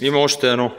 Ima ošte jedno.